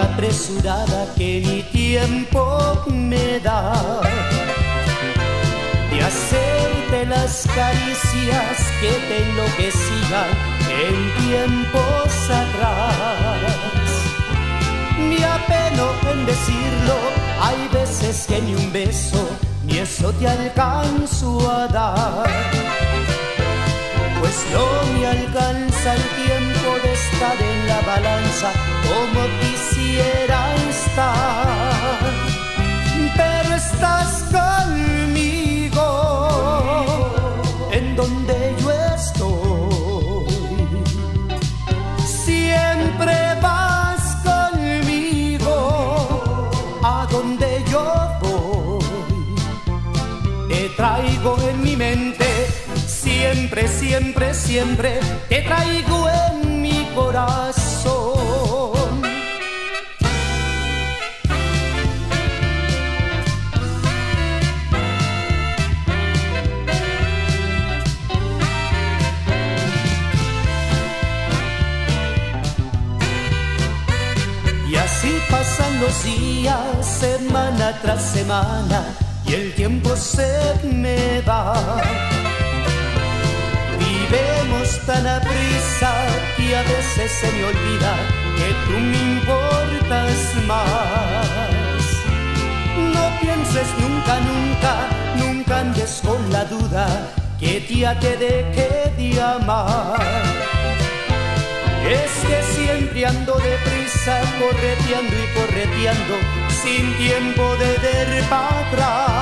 apresurada que mi tiempo me da de hacerte las caricias que te enloquecían en tiempos atrás. Me apeno en decirlo, hay veces que ni un beso ni eso te alcanzo a dar. Pues no me alcanza el tiempo de estar en la balanza como quisiera estar. Pero estás conmigo en donde yo estoy. Siempre vas conmigo a donde yo voy. Te traigo en mi mente siempre, siempre, siempre te traigo en mi corazón. Y así pasan los días, semana tras semana, y el tiempo se me va. Tan a prisa que a veces se me olvida que tú me importas más. No pienses nunca, nunca, nunca andes con la duda que día te deje de amar. Es que siempre ando deprisa, correteando y correteando, sin tiempo de ver para atrás.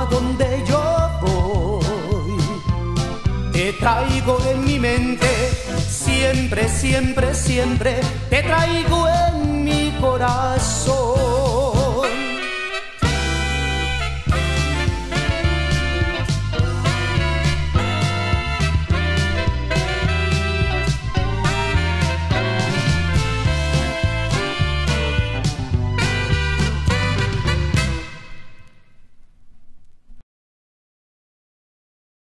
A donde yo voy. Te traigo en mi mente, siempre, siempre, siempre, te traigo en mi corazón.